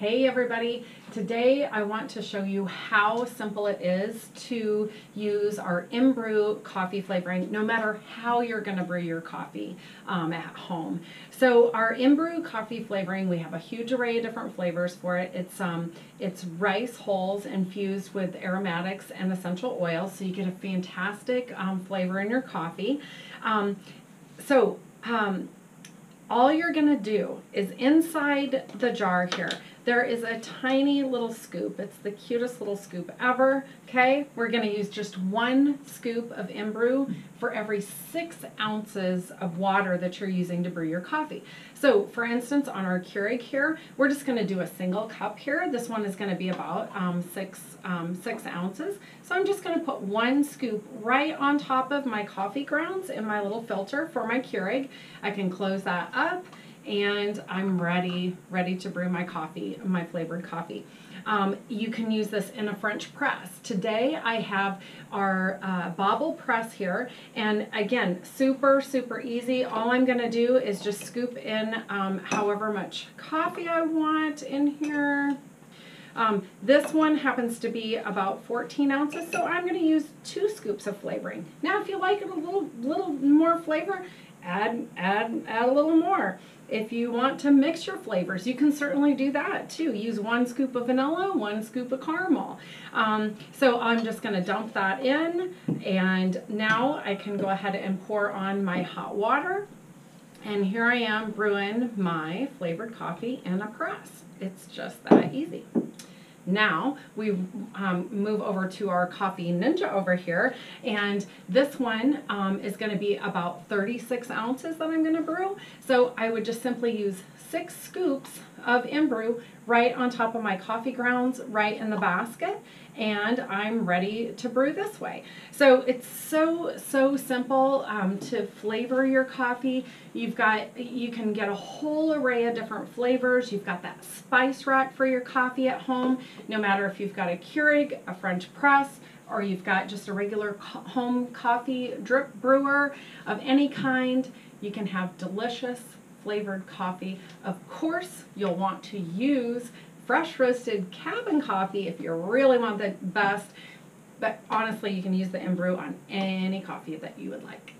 Hey everybody, today I want to show you how simple it is to use our Inbru coffee flavoring no matter how you're going to brew your coffee um, at home. So our Inbru coffee flavoring, we have a huge array of different flavors for it. It's, um, it's rice hulls infused with aromatics and essential oils so you get a fantastic um, flavor in your coffee. Um, so um, all you're going to do is inside the jar here, there is a tiny little scoop. It's the cutest little scoop ever. Okay, we're going to use just one scoop of Inbru for every six ounces of water that you're using to brew your coffee. So for instance, on our Keurig here, we're just going to do a single cup here. This one is going to be about um, six, um, six ounces. So I'm just going to put one scoop right on top of my coffee grounds in my little filter for my Keurig. I can close that up and I'm ready, ready to brew my coffee, my flavored coffee. Um, you can use this in a French press. Today I have our uh, bobble press here and again super super easy. All I'm going to do is just scoop in um, however much coffee I want in here. Um, this one happens to be about 14 ounces, so I'm going to use two scoops of flavoring. Now, if you like a little, little more flavor, add, add, add a little more. If you want to mix your flavors, you can certainly do that too. Use one scoop of vanilla, one scoop of caramel. Um, so I'm just going to dump that in and now I can go ahead and pour on my hot water. And here I am brewing my flavored coffee in a press. It's just that easy. Now we um, move over to our Coffee Ninja over here, and this one um, is going to be about 36 ounces that I'm going to brew. So I would just simply use six scoops of Inbru right on top of my coffee grounds, right in the basket, and I'm ready to brew this way. So it's so, so simple um, to flavor your coffee. You've got, you can get a whole array of different flavors. You've got that spice rack for your coffee at home, no matter if you've got a Keurig, a French press, or you've got just a regular home coffee drip brewer of any kind, you can have delicious flavored coffee. Of course, you'll want to use fresh roasted cabin coffee if you really want the best, but honestly, you can use the Inbru on any coffee that you would like.